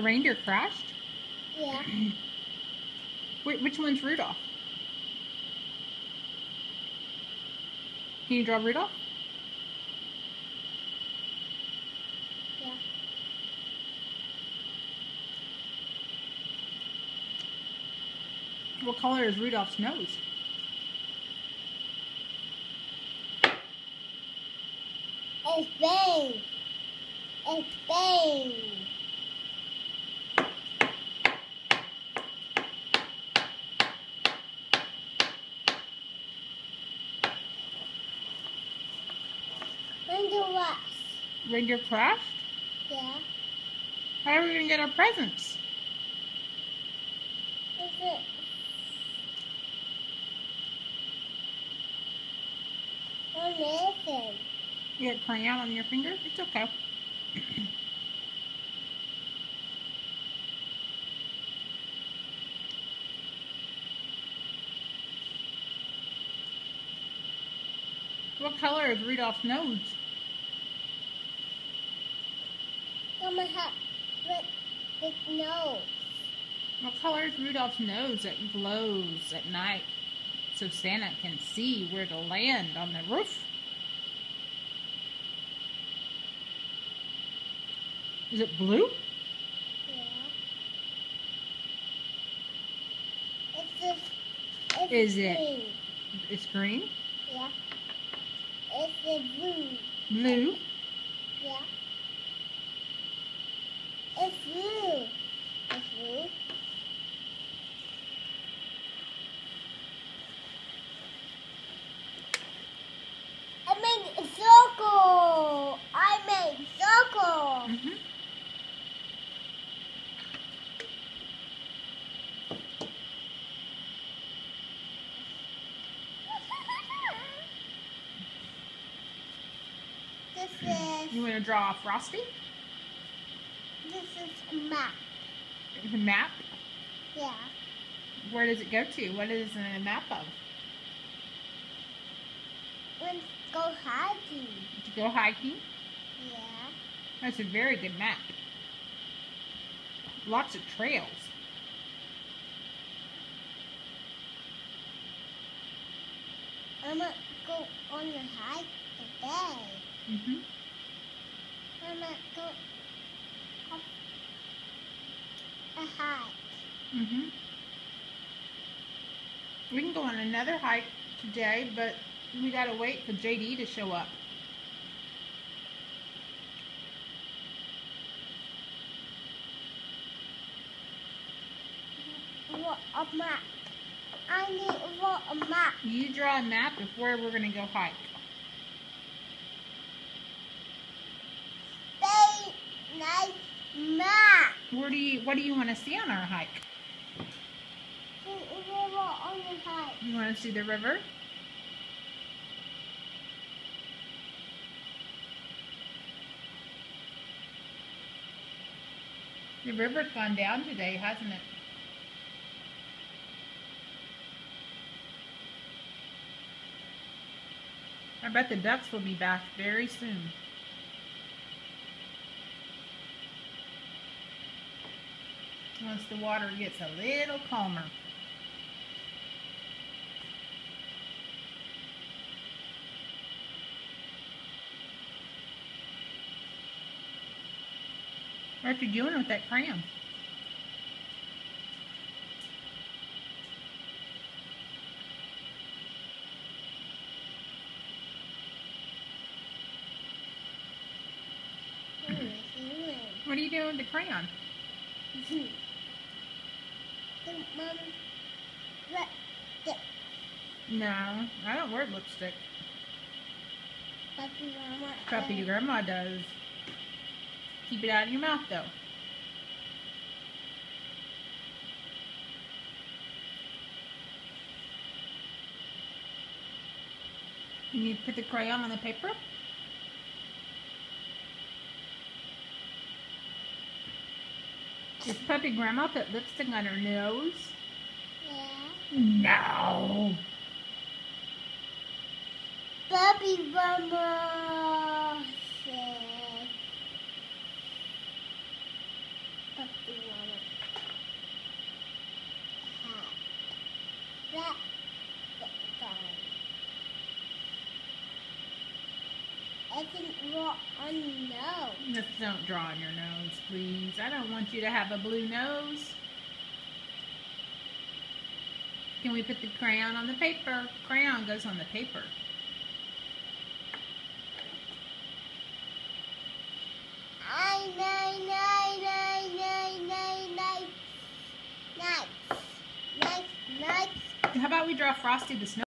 The reindeer crashed? Yeah. Wait, which one's Rudolph? Can you draw Rudolph? Yeah. What color is Rudolph's nose? It's bang. It's bang. Reindeer crashed? Yeah. How are we going to get our presents? Is it? It? You got crayon on your finger? It's okay. what color is Rudolph's nose? Mama have big, big nose. What color is Rudolph's nose that glows at night so Santa can see where to land on the roof? Is it blue? Yeah. It's. It's Is it- It's green. Yeah. It's blue. Blue. Yeah. It's blue. It's blue. I made a circle. I made circle. hmm this is You want to draw Frosty? this is a map. The map? Yeah. Where does it go to? What is a map of? Let's go hiking. To go hiking? Yeah. That's a very good map. Lots of trails. I'm gonna go on the hike today. hmm I'm gonna go up a hike. hmm We can go on another hike today, but we gotta wait for JD to show up. What a map. I need a map. You draw a map of where we're gonna go hike. Very nice map. Where do you? What do you want to see on our hike? We we were on the hike. You want to see the river? The river's gone down today, hasn't it? I bet the ducks will be back very soon. Once the water gets a little calmer. What are you doing with that crayon? What are you doing with the crayon? Let the No, I don't wear lipstick. puppy. Puppy, your grandma does. Keep it out of your mouth, though. You need to put the crayon on the paper? Is Puppy Grandma put lipstick on her nose? Yeah. No. Puppy Grandma said. Puppy Grandma. Hat. That. Draw on your nose. Just don't draw on your nose, please. I don't want you to have a blue nose. Can we put the crayon on the paper? Crayon goes on the paper. I nine nine nine nine nine nine nice nice nice How about we draw Frosty the Snowman?